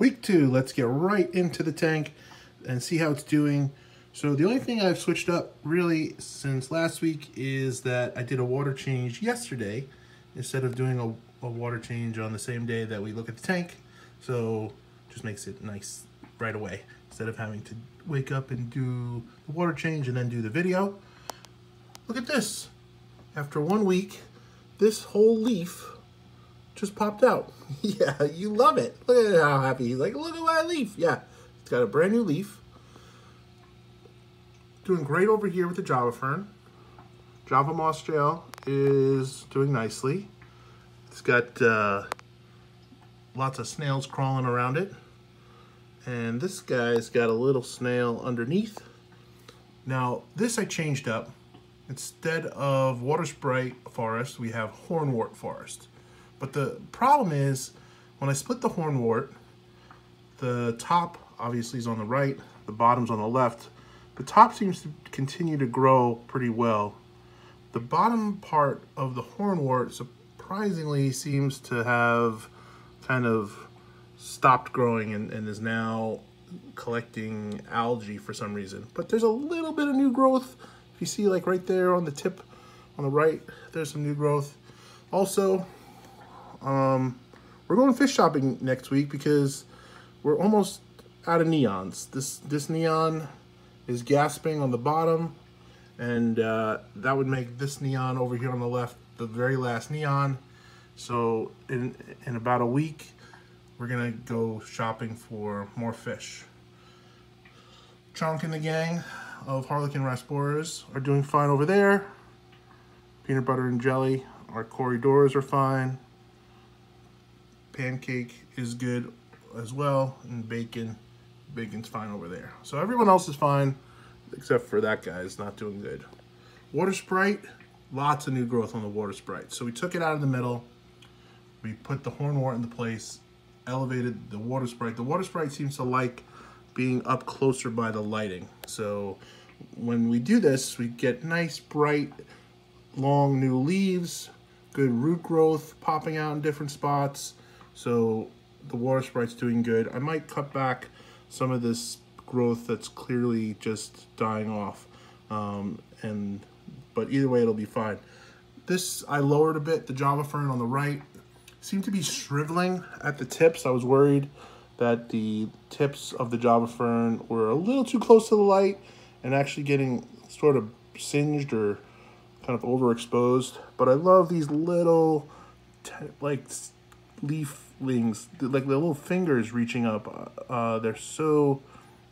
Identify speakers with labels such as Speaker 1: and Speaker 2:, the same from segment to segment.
Speaker 1: Week two, let's get right into the tank and see how it's doing. So the only thing I've switched up really since last week is that I did a water change yesterday instead of doing a, a water change on the same day that we look at the tank. So just makes it nice right away instead of having to wake up and do the water change and then do the video. Look at this. After one week, this whole leaf just popped out. yeah, you love it. Look at how happy he's like, look at my leaf. Yeah, it's got a brand new leaf. Doing great over here with the Java Fern. Java Moss Gel is doing nicely. It's got uh, lots of snails crawling around it. And this guy's got a little snail underneath. Now, this I changed up. Instead of water sprite forest, we have hornwort forest. But the problem is, when I split the hornwort, the top obviously is on the right, the bottom's on the left. The top seems to continue to grow pretty well. The bottom part of the hornwort surprisingly seems to have kind of stopped growing and, and is now collecting algae for some reason. But there's a little bit of new growth If you see like right there on the tip on the right, there's some new growth. Also, um, we're going fish shopping next week because we're almost out of neons. This, this neon is gasping on the bottom and uh, that would make this neon over here on the left the very last neon. So in, in about a week, we're gonna go shopping for more fish. Chunk and the gang of Harlequin Rasboras are doing fine over there. Peanut butter and jelly, our corydoras are fine. Pancake is good as well, and bacon, bacon's fine over there. So everyone else is fine, except for that guy is not doing good. Water Sprite, lots of new growth on the Water Sprite. So we took it out of the middle, we put the hornwort in the place, elevated the Water Sprite. The Water Sprite seems to like being up closer by the lighting. So when we do this, we get nice, bright, long new leaves, good root growth popping out in different spots. So the water sprite's doing good. I might cut back some of this growth that's clearly just dying off. Um, and But either way, it'll be fine. This, I lowered a bit, the Java Fern on the right. Seemed to be shriveling at the tips. I was worried that the tips of the Java Fern were a little too close to the light and actually getting sort of singed or kind of overexposed. But I love these little like leaflings, like the little fingers reaching up. Uh, they're so,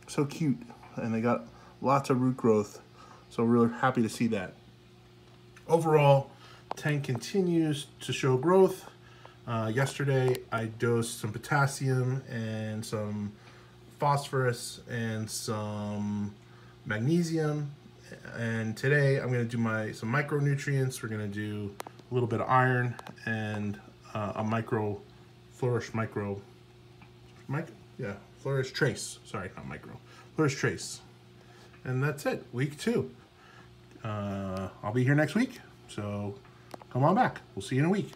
Speaker 1: so cute and they got lots of root growth. So really happy to see that. Overall, tank continues to show growth. Uh, yesterday, I dosed some potassium and some phosphorus and some magnesium. And today, I'm going to do my some micronutrients. We're going to do a little bit of iron and uh, a micro flourish micro, mic, yeah, flourish trace. Sorry, not micro, flourish trace. And that's it, week two. Uh, I'll be here next week, so come on back. We'll see you in a week.